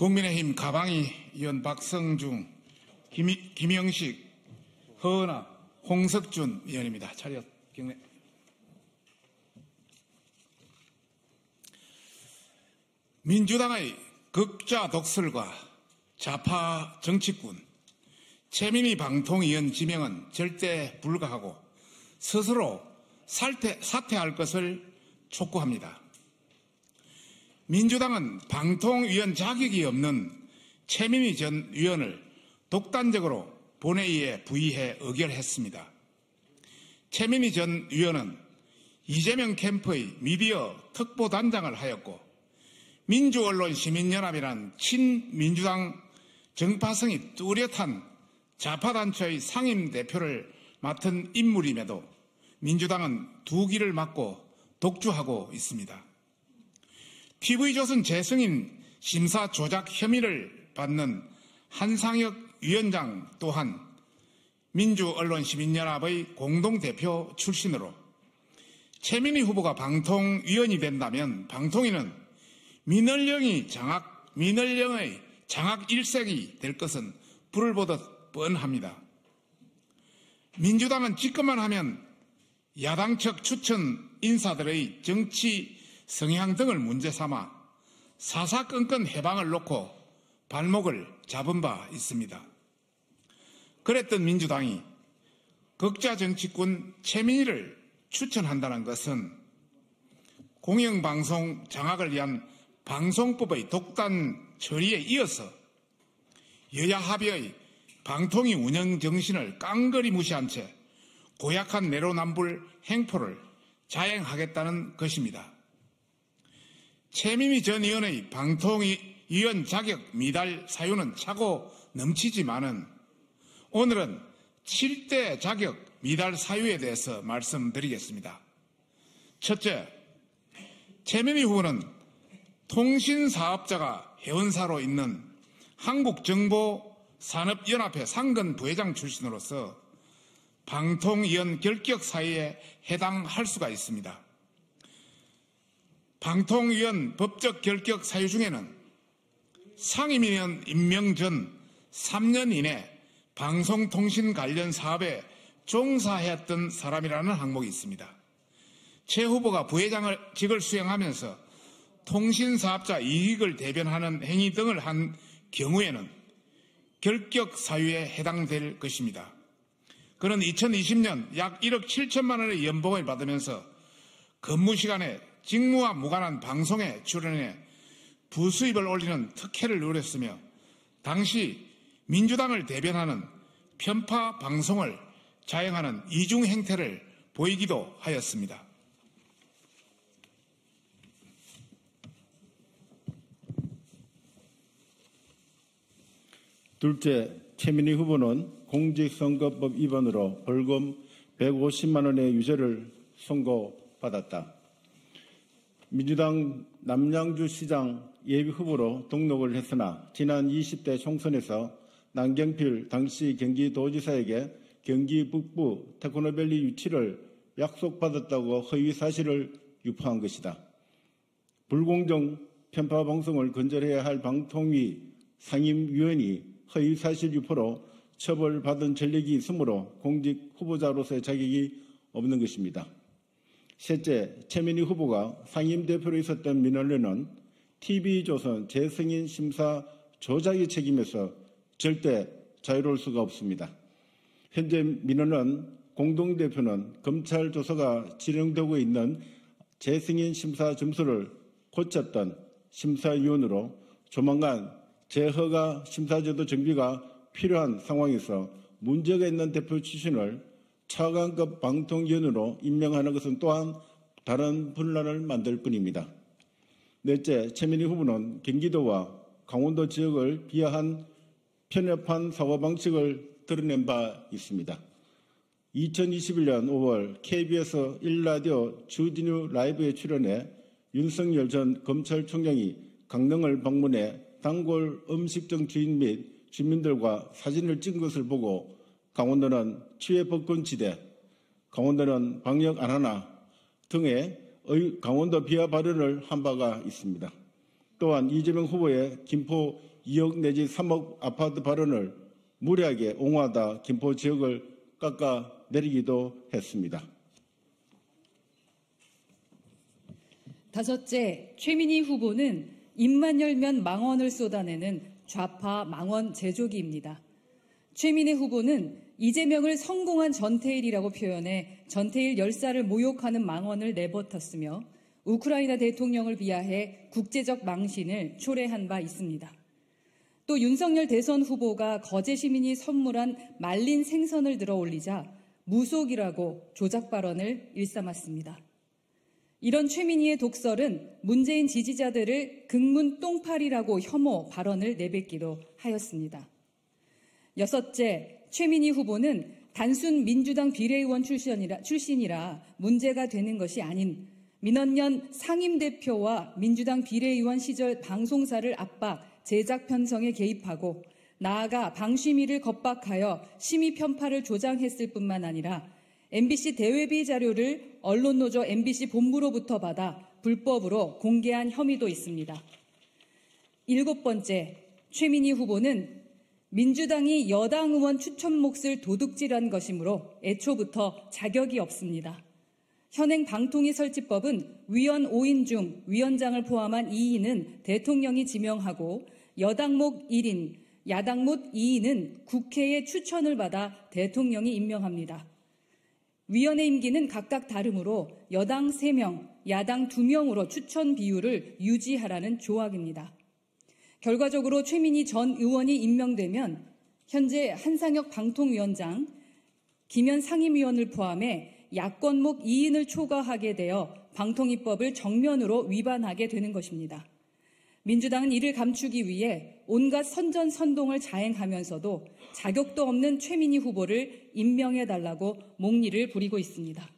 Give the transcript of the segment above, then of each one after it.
국민의힘 가방이 의원 박성중, 김, 김영식, 허은아, 홍석준 의원입니다. 차렷 경례. 민주당의 극좌 독설과 좌파 정치꾼, 최민희 방통위원 지명은 절대 불가하고 스스로 살퇴, 사퇴할 것을 촉구합니다. 민주당은 방통위원 자격이 없는 최민희 전 위원을 독단적으로 본회의에 부의해 의결했습니다. 최민희 전 위원은 이재명 캠프의 미디어 특보단장을 하였고 민주언론 시민연합이란 친민주당 정파성이 뚜렷한 좌파단체의 상임대표를 맡은 인물임에도 민주당은 두 길을 막고 독주하고 있습니다. TV조선 재승인 심사 조작 혐의를 받는 한상혁 위원장 또한 민주언론시민연합의 공동대표 출신으로 최민희 후보가 방통위원이 된다면 방통위는 민원령이 장악, 민원령의 장악 일색이 될 것은 불을 보듯 뻔합니다. 민주당은 집권만 하면 야당 측 추천 인사들의 정치 성향 등을 문제 삼아 사사건건 해방을 놓고 발목을 잡은 바 있습니다. 그랬던 민주당이 극자 정치꾼 최민희를 추천한다는 것은 공영방송 장악을 위한 방송법의 독단 처리에 이어서 여야 합의의 방통위 운영 정신을 깡그리 무시한 채 고약한 내로남불 행포를 자행하겠다는 것입니다. 최민희 전 의원의 방통위원 자격 미달 사유는 차고 넘치지만은 오늘은 7대 자격 미달 사유에 대해서 말씀드리겠습니다. 첫째, 최민희 후보는 통신사업자가 회원사로 있는 한국정보산업연합회 상근 부회장 출신으로서 방통위원 결격 사유에 해당할 수가 있습니다. 방통위원 법적 결격 사유 중에는 상임위원 임명 전 3년 이내 방송통신 관련 사업에 종사했던 사람이라는 항목이 있습니다. 최 후보가 부회장을 직을 수행하면서 통신사업자 이익을 대변하는 행위 등을 한 경우에는 결격 사유에 해당될 것입니다. 그는 2020년 약 1억 7천만 원의 연봉을 받으면서 근무 시간에 직무와 무관한 방송에 출연해 부수입을 올리는 특혜를 누렸으며 당시 민주당을 대변하는 편파 방송을 자행하는 이중 행태를 보이기도 하였습니다. 둘째, 최민희 후보는 공직선거법 위반으로 벌금 150만 원의 유죄를 선고받았다. 민주당 남양주 시장 예비 후보로 등록을 했으나 지난 20대 총선에서 남경필 당시 경기도지사에게 경기 북부 테크노밸리 유치를 약속받았다고 허위 사실을 유포한 것이다. 불공정 편파 방송을 건절해야 할 방통위 상임위원이 허위 사실 유포로 처벌받은 전력이 있으므로 공직 후보자로서의 자격이 없는 것입니다. 셋째, 최민희 후보가 상임 대표로 있었던 민원련은 TV조선 재승인 심사 조작의 책임에서 절대 자유로울 수가 없습니다. 현재 민원은 공동대표는 검찰 조사가 진행되고 있는 재승인 심사 점수를 고쳤던 심사위원으로 조만간 재허가 심사제도 정비가 필요한 상황에서 문제가 있는 대표 출신을 차관급 방통위원으로 임명하는 것은 또한 다른 분란을 만들 뿐입니다. 넷째, 최민희 후보는 경기도와 강원도 지역을 비하한 편협한 사고 방식을 드러낸 바 있습니다. 2021년 5월 KBS 1라디오 주진우 라이브에 출연해 윤석열 전 검찰총장이 강릉을 방문해 단골 음식점 주인 및 주민들과 사진을 찍은 것을 보고 강원도는 취해법권 지대, 강원도는 방역 안 하나 등의 강원도 비하 발언을 한 바가 있습니다. 또한 이재명 후보의 김포 2억 내지 3억 아파트 발언을 무리하게 옹호하다 김포 지역을 깎아 내리기도 했습니다. 다섯째, 최민희 후보는 입만 열면 망언을 쏟아내는 좌파 망언 제조기입니다. 최민희 후보는 이재명을 성공한 전태일이라고 표현해 전태일 열사를 모욕하는 망언을 내뱉었으며 우크라이나 대통령을 비하해 국제적 망신을 초래한 바 있습니다. 또 윤석열 대선 후보가 거제 시민이 선물한 말린 생선을 들어 올리자 무속이라고 조작 발언을 일삼았습니다. 이런 최민희의 독설은 문재인 지지자들을 극문 똥파리라고 혐오 발언을 내뱉기도 하였습니다. 여섯째, 최민희 후보는 단순 민주당 비례의원 출신이라, 출신이라 문제가 되는 것이 아닌 민원년 상임대표와 민주당 비례의원 시절 방송사를 압박, 제작 편성에 개입하고 나아가 방심위를 겁박하여 심의 편파를 조장했을 뿐만 아니라 MBC 대외비 자료를 언론노조 MBC 본부로부터 받아 불법으로 공개한 혐의도 있습니다. 일곱 번째, 최민희 후보는 민주당이 여당 의원 추천 몫을 도둑질한 것이므로 애초부터 자격이 없습니다. 현행 방통위 설치법은 위원 5인 중 위원장을 포함한 2인은 대통령이 지명하고 여당목 1인, 야당목 2인은 국회의 추천을 받아 대통령이 임명합니다. 위원회 임기는 각각 다르므로 여당 3명, 야당 2명으로 추천 비율을 유지하라는 조항입니다. 결과적으로 최민희 전 의원이 임명되면 현재 한상혁 방통위원장, 김현 상임위원을 포함해 야권목 2인을 초과하게 되어 방통위법을 정면으로 위반하게 되는 것입니다. 민주당은 이를 감추기 위해 온갖 선전선동을 자행하면서도 자격도 없는 최민희 후보를 임명해달라고 목리를 부리고 있습니다.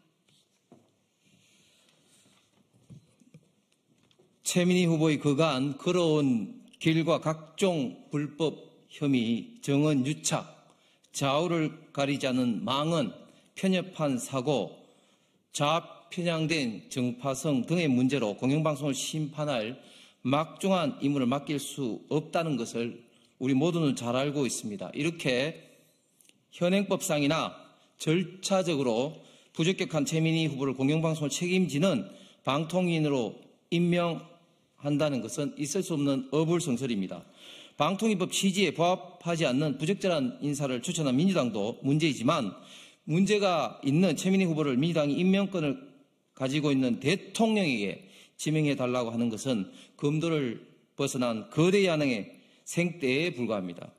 최민희 후보의 그간 걸어온 길과 각종 불법 혐의, 정언 유착, 좌우를 가리지 않은 망언, 편협한 사고, 좌편향된 정파성 등의 문제로 공영방송을 심판할 막중한 임무를 맡길 수 없다는 것을 우리 모두는 잘 알고 있습니다. 이렇게 현행법상이나 절차적으로 부적격한 최민희 후보를 공영방송을 책임지는 방통인으로 임명 한다는 것은 있을 수 없는 어불성설입니다. 방통위법 취지에 부합하지 않는 부적절한 인사를 추천한 민주당도 문제이지만 문제가 있는 최민희 후보를 민주당이 임명권을 가지고 있는 대통령에게 지명해 달라고 하는 것은 검도를 벗어난 거대 야능의 생떼에 불과합니다.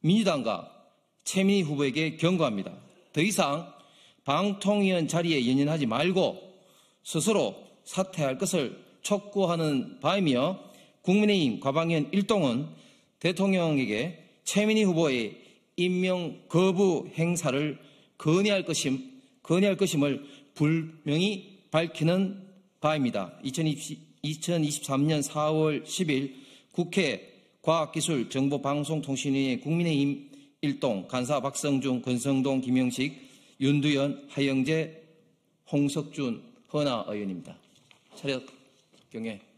민주당과 최민희 후보에게 경고합니다. 더 이상 방통위원 자리에 연연하지 말고 스스로 사퇴할 것을 촉구하는 바이며 국민의힘 과방위원 일동은 대통령에게 최민희 후보의 임명 거부 행사를 건의할 것임, 건의할 것임을 불명히 밝히는 바입니다. 2023년 4월 10일 국회 과학기술정보방송통신위의 국민의힘 일동 간사 박성중, 권성동, 김영식, 윤두현, 하영재, 홍석준, 허나 의원입니다. 차렷 경례.